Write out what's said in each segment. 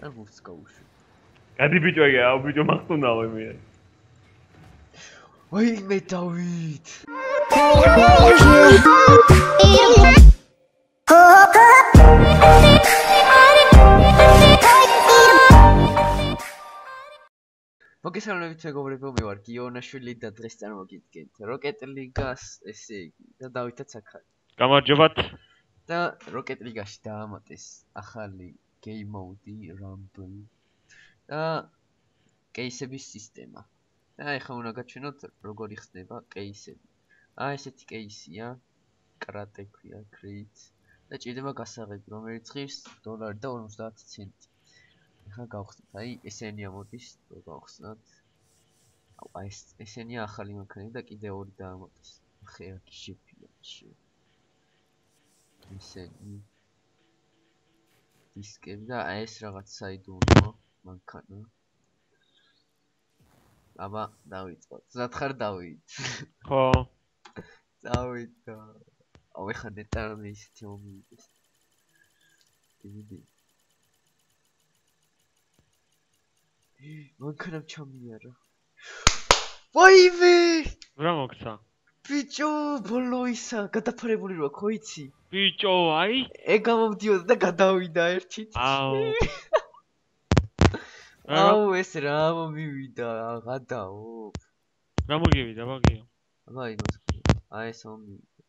და გულს გაუშვი. გადი ბიჭო, აი, აუ ბიჭო მახტუნავე მე. ვაი მე დავით. მოგესალმებით მეგობრებო, მე ვარ გიონაშვილი და დღეს წარმოგიდგენთ Rocket League-ას, ესე იგი, და დავითაც აქ არის. გამარჯობათ. და Rocket League-აში დაამატეს ახალი გეიმოდი, რამბლი და кейსების სისტემა. და ეხლა უნდა გაჩვენოთ როგორი ხდება кейსები. აა ესეთი кейსია, კრატე ქვია, კრეით და ჭირდება გასაღები, რომელიც ღირს დოლარი და 50 ცენტი. ეხლა გავხსნით, აი ესენია მოდის, გავხსნათ. აუ, აი ესენია ახალი მანქანა და კიდე ორი დაამოტეს. ხე აქ შეფია, შე. ესენი დისკები და აი ეს რაღაც საიდუმლო მანქანა. აბა, დავიწყოთ. ზათხარ დავით. ხო. დავით. აუ ეხა დეტალები ისეთი მომიდეს. დიდი მანქანა ჩამიარა. ვაიმე! რა მოგცა? ბიჭო, ბოლოისა, გადაფარებული რა ხო იცი? ბიჭო, აი? ეგ გამომდიოდა და გადავიდა ერთით. აუ. აუ ეს რა მომივიდა, გადაო. რა მოგივიდა, ბაგიო? აბა იმას. აი ეს მომივიდა.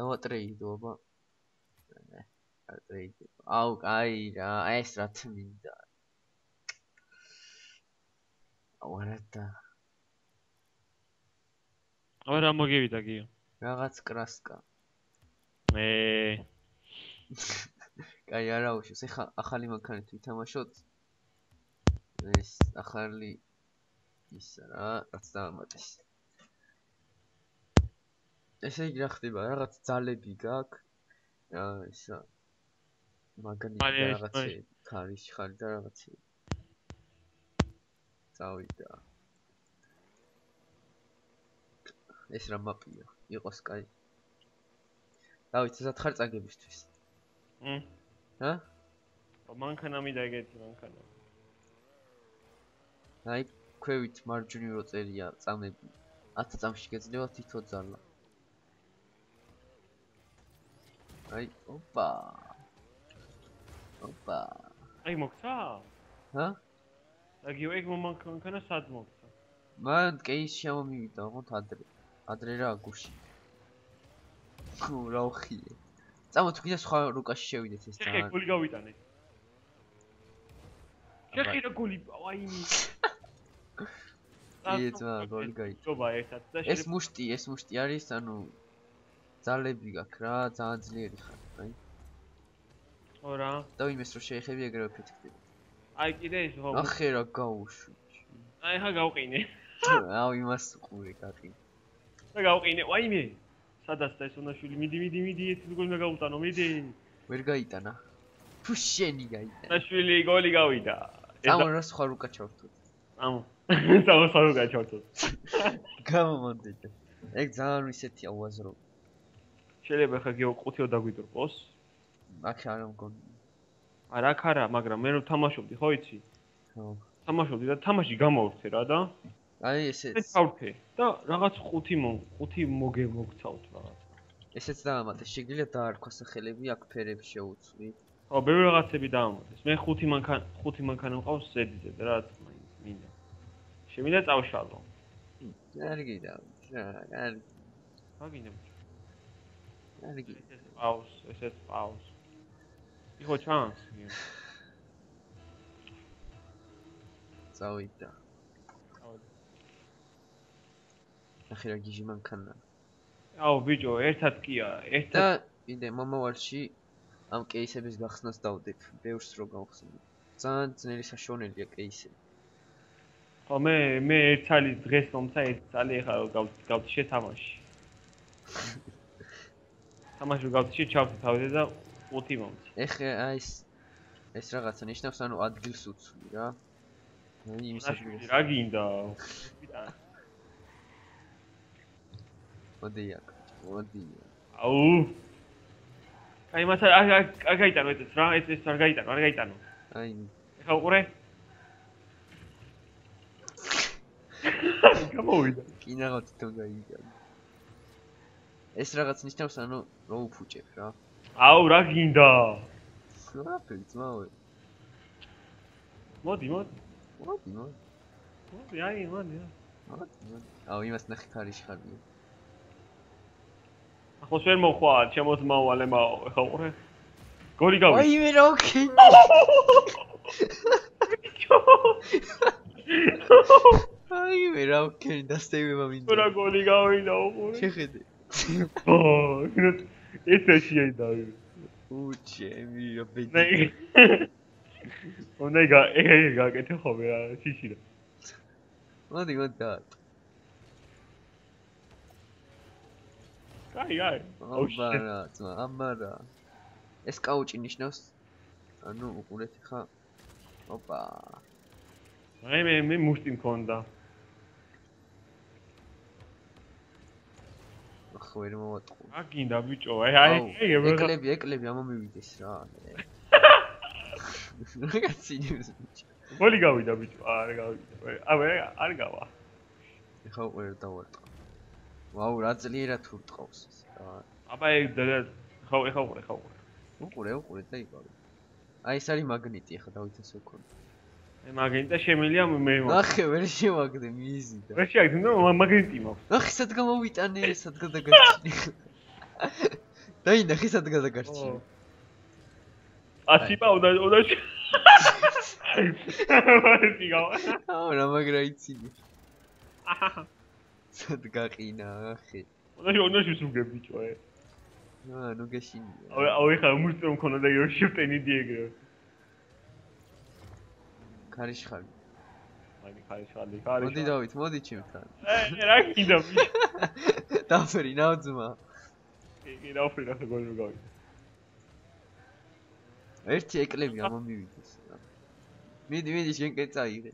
დავატრეიდო, აბა. ატრეიდო. აუ, აი რა, ეს რა თმინდა. ვარადა აბა რა მოგივიდა გიო? რაღაც კრასკა. მე კაი არა უშოს ეხა ახალი მანქანით ვითამაშოთ. ეს ახალი ის რა რაც დაამატეს ესე იგი რა ხდება რაღაც ძალები გაქვს. რა ისა მაგნიტი რაღაცე ქარის ხარი და რაღაცე წავიდა. ეს რა მაპია? იყოს კაი. დავით, ესა თხარ წაგებისთვის. მ. ჰა? მანქანა მინდა ეგეთი მანქანა. აი, ქვევით მარჯვნივ რო წერია წამები. 10 წამში გეძლევა თითო ძალა. აი, ოპა. ოპა. აი მოგცა? ჰა? აგიო ეგ მომანქანა სად მოგცა? მან კეის შემომივიდა, ხო თადრე. ადრე რა გუში. ხო, რა ხიე. წამო თუ კიდე სხვა რუკაში შევიდეთ ეს შეხი გული გავიტანე. შეხი რა გული, აიმი. იეცა გული გაი. ჯობა ერთად და ეს მუშტი, ეს მუშტი არის, ანუ ძალები გაქვს რა, ძალიან ძლიერი ხარ, აი. ხო რა. და იმეს რო შეეხები ეგრევე ფეთქდება. აი კიდე ის ხო ახე რა გაუშვი აი ხა გავყინე აუ იმას ყური კაკი და გავყინე. ვაიმე სადაც და ეს უნდა შვილი მიდი მიდი მიდი ეს გოლი მე გაუტანო მიდი ვერ გაიტანა? თუ შენი გაიტანა. და შვილი გოლი გავიდა. ამ რა სხვა რუკა ჩავთო ამ სამ სხვა რუკა ჩავთო გამომონდი ეგ ძალიან ისეთი აუაზრო შეიძლება ხა გეო ყუთიო დაგვიტრყოს აქ არ მგონი. არა ხარა, მაგრამ მე რო თამაშობდი, ხო იცი? ხო. თამაშობდი და თამაში გამოვრთე რა და აი ესე. ეს გავრთე და რაღაც ხუთი მო, ხუთი მოგე მოგცავთ რაღაც. ესეც დაამატე, შეგიძლია დაარქვა სახელები, აქ ფერები შეუცვი. ხო, ბევრი რაღაცები დაამატეს. მე ხუთი მანქან, ხუთი მანქანა მყავს ზედიზე და რა თქმა უნდა, მინდა. შემინდა წავშალო. კარგი და, კარგი. მაგინე. კარგი. ეს პაუზ, ესეც პაუზ. იყო ჩანს? წავიდა. ნახე რა გიჟი მანქანა აუ ბიჭო ერთად კია ერთად და კიდე მომავალში ამ кейსების გახსნას დავდებ ბევრს რო გავხსნით ძალიან ძნელი საშუალებელია кейსები ხო მე მე ერთ წელი დღეს მომცა ერთ წელი ახლა გავდიშე თამაში. თამაში გავდიშე ჩავდი თავზე და 5 მომცა ეხლა ეს ეს რაღაცა ნიშნავს ანუ ადგილს უცვლი რა. იმის რა გინდა? მოდია, მოდია. აუ. აი მასა არ გაიტანო ეს რა ეს ეს არ გაიტანო, არ გაიტანო. აი ხა უყურე? გამოვიდა. კი რაღაც თვითონ გაიგია. ეს რაღაც ნიშნავს ანუ რო უფუჭებ რა. აუ რა გინდა? რაფერი ძმაო. მოდი, მოდი. მოდი, მოდი. მოდი, აი, მოდი. მოდი, მოდი. აუ იმას ნახე ქარიშ ახლა შენ მოხვა, ჩემო ძმაო ალემაო, ხა უყურე? გოლი გავი. აი მე რა ოკეი. აი მე რა ოკეი, დასტევება მინდა. რა გოლი გავიდა უყურე? შეხედე. ო, ეს შეიძლება. უჩე, მე რა ბედი. ნე. ონეგა, ეგ გაკეთე ხოლმე რა, შიში რა. მოდი, მოდი აი, აი. აბარა, ძმა, აბარა. ეს კაუჭი ნიშნავს ანუ უყურეთ ხა. ოპა. აი მე მე მუშტი მქონდა. ხო ვერ მოვატყუ. რა გინდა ბიჭო? აი აი აი ეკლები, ეკლები ამომივიდეს რა. რა ცინებს ბიჭო. გოლი გავიდა ბიჭო, არ გავიდა. აბა არ გავა. ეხა ვერ დავარტყა. ვაუ, რა ძლიერად ურტყავს ეს რა. აბა ეგ ხო ეხა უყურე, ხა უყურე. უყურე, უყურე და იპოვე. აი ეს არის მაგნიტი, ეხა დავით ასე ვქონდა. აი მაგნიტა შემილია მე. ნახე, ვერ შევაგდე მიზი და. ვერ შევაგდე, ნუ მაგნიტი მაქვს. ნახე, სად გამოვიტანე, სად გადაგარჩინე. დაი, ნახე, სად გადაგარჩინე. ასიპა უნდა უნდა აი გავა. აუ, რა მაგრა იცინი. სად გაყინა, ახე. უნდა უნდა შევსუგებ ბიჭო, აი. აა, ნუ გეშინია. აუ, აუ, ეხა მუსტრო მქონდა და იო შევტენი დიეგრე. ქარიშხალი. აი, ქარიშხალი, ქარიშხალი. მოდი დავით, მოდი ჩემთან. აი, რა კიდო ბიჭო. დაფერი, ნაძმა. კი, დაფერი, რა გოლი გავი. ერთი ეკლები ამომივიდეს. მიდი, მიდი, შენ კე წაიღე.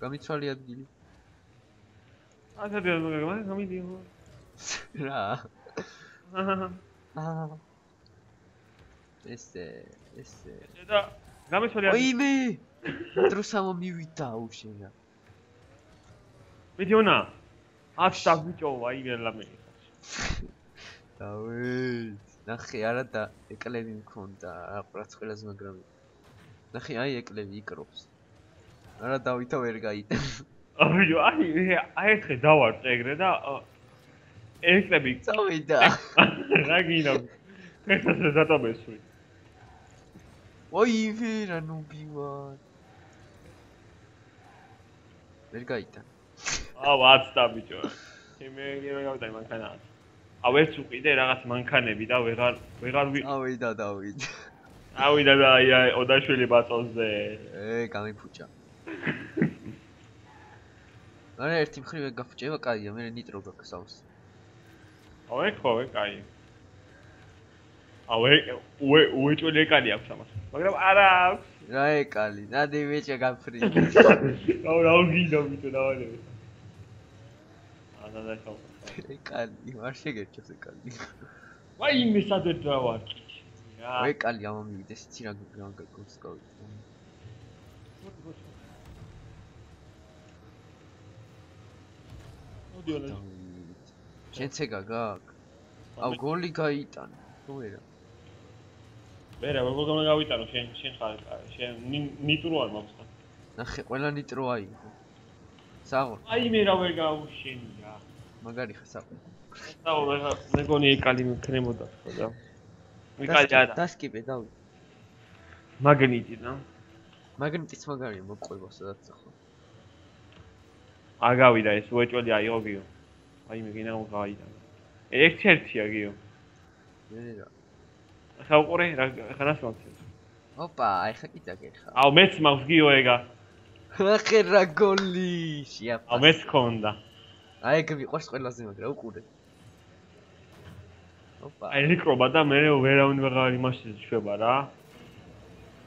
გამიცვალი ადგილი. ასე და გამიდი. რა? აა. ესე, ესე. და გამიცვალი აი მე. დროს ამომივიდა უშენა. მიდიონა. ათ დაბიჭო, აი ვერლა მე. დავით. ნახე, არა და ეკლები მქონდა, რაც ყველაზე მაგრამი. ნახე, აი ეკლები იკრობს. არა დავითა ვერ გაიტა. აი, აი, აი ხე დავარ ეგრე და ეკლები წავიდა. რა გინდა? ესეც დატომესვი. ой, ვერა ნუბი ვარ. ვერ გაიტა. აუ, აცდა ბიჭო. მე მე გავიტანი მანქანა. აუ, ეს უყიდე რაღაც მანქანები და ვეღარ ვეღარ ვი ავიდა დავით. ავიდა და აი აი ოდაშვილი ბაწონზე. ე, გამიფუჭა. არა, ერთი მხრივ ეგაფუჭება, კაია, მე ნიტრო გაქვსავს. აუ, ეგ ხო, ეგ კაი. აუ, ეგ უე უეჭველი ეკალი აქვს ამას. მაგრამ არა აქვს. რა ეკალი? ნადი მეჭა გაფრი. აუ, რა უგინდა ბიჭო, დავალე. ანა და ხო. ეკალი, არ შეგერჩოს ეკალი. ვაი, მე სადე დავარ. რა. ეკალი ამომივიდეს, იცი რა გაგოს გავი. მოდი ოლა. შენცეგა გაქვს? აუ, გოლი გაიტანა. თუ ვერა. ვერა, როგორ გამა გავიტანო შენ შენ ხარ შენ ნიტრო არ მაქვს ნახე, ყველა ნიტრო აიღო. საღო. აი მე რა ვერ გავუშენია. მაგარი ხა საყო. საო მე მე გონი ეკალი მქნებოდა ხო და. მიკალი არა. დასკიპე დავი. მაგნიტი რა. მაგნიტიც მაგარია მოყვება სადაც ხო. აგავიდა ეს უეჭველი აიღო გიო. აი მე გინა გავაიტანო. ერთ-ერთია გიო. მე რა. ხა უყურე რა ხანას მაქვს. ოპა, აი ხა კიდე გეხა. აუ მეც მაქვს გიო ეგა. ახე რა გოლი შეაფა. აუ მეც ქონდა. აი ეგ მიყვარს ყველაზე მაგრა უყურე. ოპა. აი რიკრობა და მე ვერავინ ვეღარ იმაში შვება რა.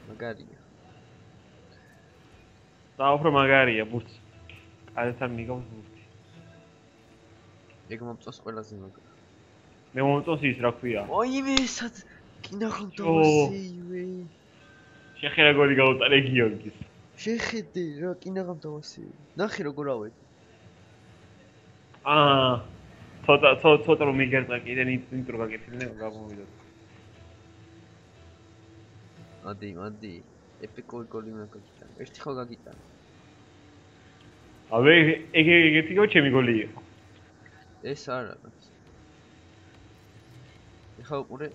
მაგარია. და უფრო მაგარია ბურთი. კაეთან მიგავს ბურთი. ეგ მომწონს ყველაზე მაგრა. მე მომწონს ის რა ქვია. ოი მე სად კი ნახავ ჯო. დავასეივე. შეხედა გოლი გაუტარე გიორგის. შეხედე რა კი ნახავ დავასეივე. ნახე როგორ ავედი. აა ცოტა ცოტა ცოტა რომ მიგერწა კიდე ნიტრო გაკეთილნე გამოვიდა. მადი, მადი. ეპიკური გოლი გაგიტანო. ერთი ხო გაგიტანო. ავე ეგ ეგეთი გო ჩემი გოლი იყო. ეს არ რაღაც. ეხა უყურე.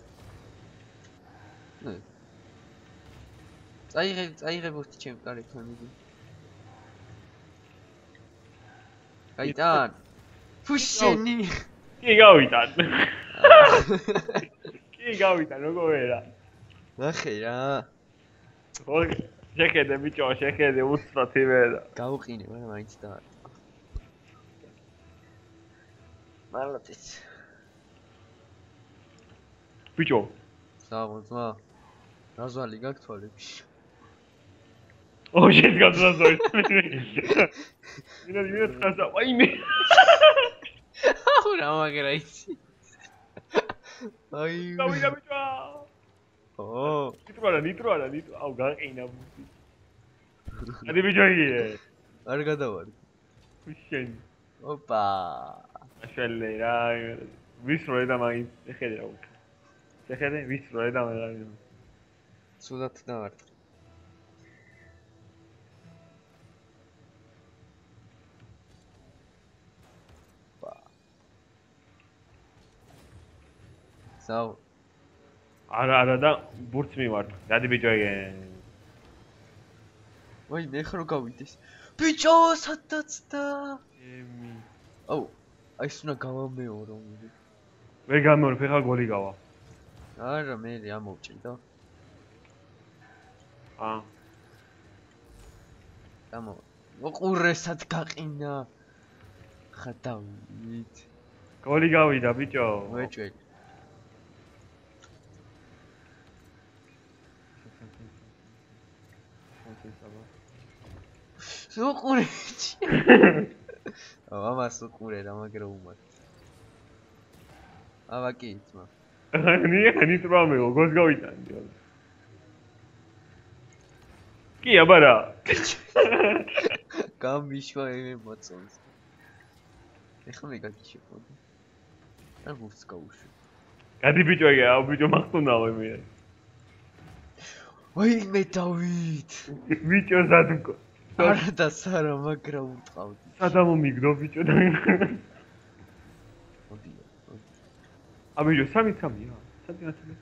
წაიღე, წაიღებოდი ჩემ კარებთან მიდი. გაიტან. ფუშენი. კი გავიტან. კი გავიტან როგორ ვერა. ნახე რა. ხო შეხედე ბიჭო შეხედე უსწრათ იმედა. გაუყინე, მაგრამ მაინც და. მალათიც. ბიჭო საღოძმა. რაზვალი გაქვს თვალებში. ო შენ გაზრაზოი. მინდა მინდა ხასა ვაიმე. აუ რა მაგრა იცი. აი. გავიდა ბიჭო. ო, ნიტრო არა ნიტრო არა ნიტრო აუ გაყინა ბუთი. ადი ბიჭო იგე. არ გადავარ. შენ ოპა.აშელე რა ვის რო და მაინც შეხედე რა უკ. შეხედე ვის რო და მაგარი. სულად დავარ. საუ არა არა და ბურთს მიმართ. დადი ბიჭო იგე. ვაი მე ხრო გავიდეს. ბიჭო სადაც და ემი. აუ აი ეს უნდა გავამეორო მე. ვერ გამეორ ფეხა გოლი გავა. არა მე ამოვჭიდო. აა გამო. მოყურესად გაყინა. ხადავით. გოლი გავიდა ბიჭო. მოეჭველი. სუყურე. აუ ამას უყურე რა მაგრა უმარ. აბა კი ძმა. ნი ნიტრო ამეო გოლს გავიტანდი. კი აბა რა. გამიშვა ემე მოწონს. ეხლა მე გაგიშეფოდი. და გულს გაუშვი. გადი ბიჭო იგე აუ ბიჭო მახტუნავე მე. ვაი მე დავით. ბიჭო სადუკო. არა და სარა მაგრა უტყავდი. სადამო მიგდო ბიჭო და მოდი. ა ბიჭო სამი სამია. სადი ათი.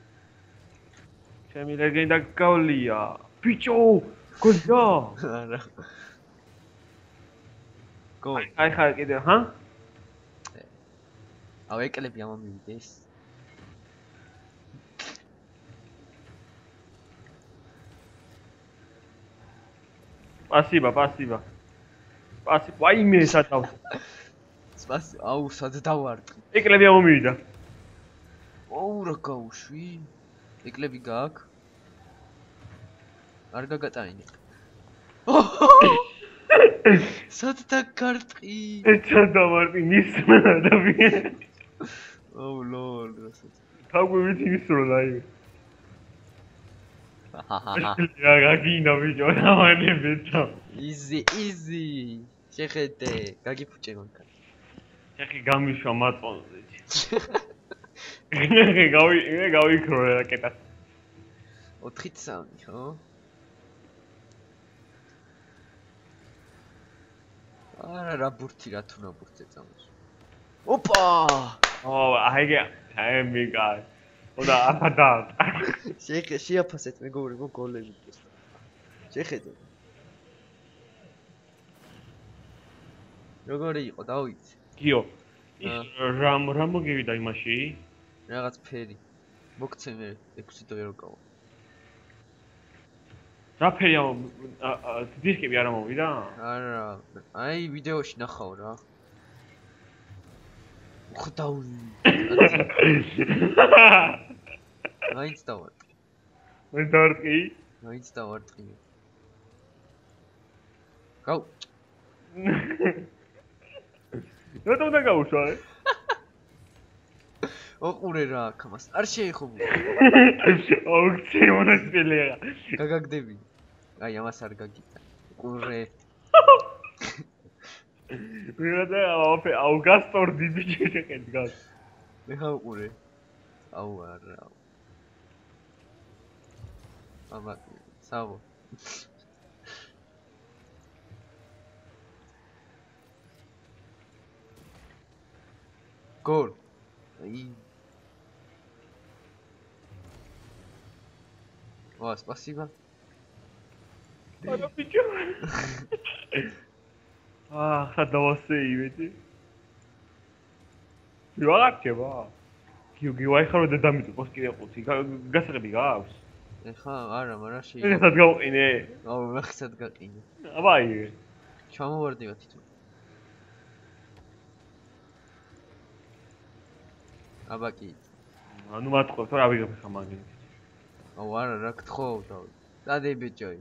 ჩემი ლეგენდა გოლია. ბიჭო გოლია. არა. გო. აი ხარ კიდე ჰა? აუ ეკლები ამომივიდეს. პასიბა, პასიბა. პასი, ვაიმე სადავს. სპას აუ სად დავარტყი. ეკლები ამომივიდა. ოუ რა გაუშვი. ეკლები გაქვს? არ გაგატაინე. სად დაგარტყი? ეჩა დავარტი მისმა ადამიანი. ოუ ლოლ რასაც. თავი ვიცი ის რო ლაი. რა გაგინა ბიჭო, დავანე ბიჭო. იზი იზი. შეხედე, გაგიფუჭე მანქანა. ეხი გამიშვა მაწონზე. ეხი გავი, ეხი გავიქრო რაკეტა. 4-3, ხო? არა რა ბურთი რა თუნა ბურთზე წამოს. ოპა! ო, აიგე, აი მიგა. ოდა აფადა. შეხე შეაფასეთ მეგობრებო გოლები ეს. შეხედე. როგორი იყო დავით? გიო. ის რამ რამ მოგივიდა იმაში? რაღაც ფერი. მოგცე მე 6 დოლარი როკავა. რა ფერი ამ დისკები არ მომვიდა? არა, აი ვიდეოში ნახავ რა. ხვდავი. მაინც დავარტყი. მე დარტყი. მაინც დავარტყი. გაუ. რატომ უნდა გავუშვა? ოყურე რა აქ მას არ შეეხობ აუქცე მონაწილეა გაგაგდები აი ამას არ გაგიტა ყურე ვიღაცა აუ აუგასტორ დიბიჭი შეხედ გას მე ხაუყურე აუ არა აბა საუბო გოლ აი ვა спасибо არა ბიჭო აა ხადავასე ივეთი ვიღარჩება გიუგი ვაიხარო და დამიწოს კიდე ყუთი გასაღები გაქვს ეხა არა მაგრამ შეიძლება ხად გავყინე. აუ მეხსად გაყინე. აბაი. ჩამოვარდივა თვითონ აბა კი ანუ მათყობ რა ვიღებ ხა მაგინ აუ არა რა გთხოვ და დადი ბიჭოი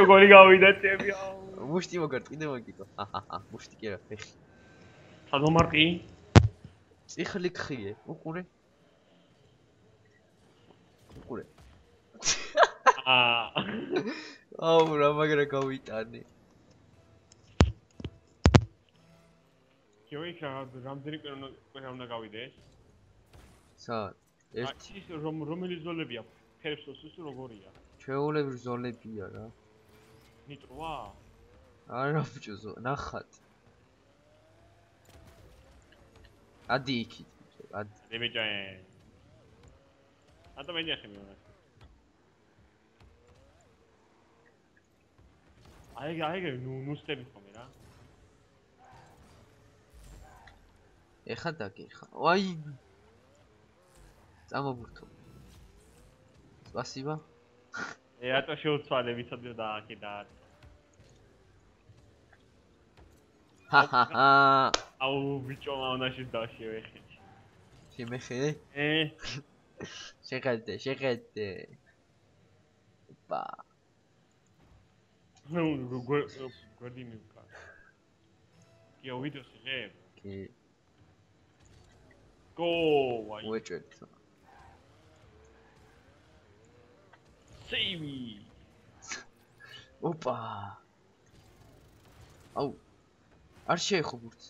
როგორი გავიდა წები აუ. მუშტი მოგარტყიდე მაგიკო ჰაჰა მუშტი კი რა ფეხი. სადომარტი წიხლი ხიე უყურე უყურე აუ რა მაგრა გავიტანე. ჯოი ხა რამდენი კვირა კვირა უნდა გავიდეს სად? ერთი ის რომ რომელი ზოლებია? ფერებს ოსის როგორია? ჩვეულები ზოლებია რა. ნიტროა არა ბიჭო ზო ნახат ადი იქით. ადი დებეჭაე ატა მე ნახე აი აი ნუ ნუსტები ხომე რა ეხა დაგეხა აი წამობურთო спасибо ე ატა შეუცვალე ვიცოდი და აქე და ჰაჰაჰა აუ ბიჭო მავნაში დაშევეხე შემეხე ე შეხედე შეხედე პა ნუ გვერდი მივკა კი ვიდეოს იღე. კი. გო ვაი. უეჭვეთ. სეივი ოპა. აუ. არ შეეხო ბურთს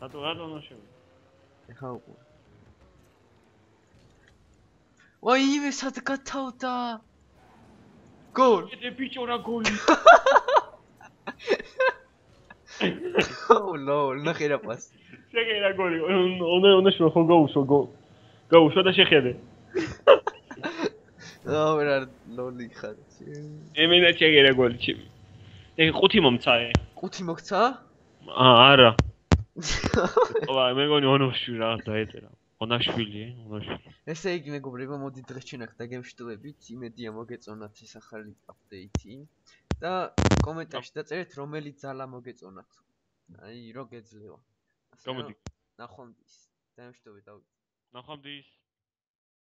რატო რატო ნაშევი ეხა უყურე ვაი იმე სად გათავდა გოლ ე ბიჭო რა გოლი ო ნო ნახე რა პას შეგე რა გოლი უნდა უნდა შო ხო გაუშო გო გაუშო და შეხედე აუ რა ლოლი ხარ ემინა შეგე რა გოლი ჩი ე ყუთი მომცაე ყუთი მოგცა? აა არა. ობა მე გონი ონოში რა დაეწერა ონაშვილი ონაშვილი ესე იგი მეგობრებო მოდი დღეს ჩინახ დაგემშვიდობებით იმედია მოგეწონათ ეს ახალი აპდეიტი. და კომენტარში დაწერეთ რომელი ძალა მოგეწონათ. აი რო გეძლევა. გამოდი ნახვამდის დაემშვიდობეთ და ნახვამდის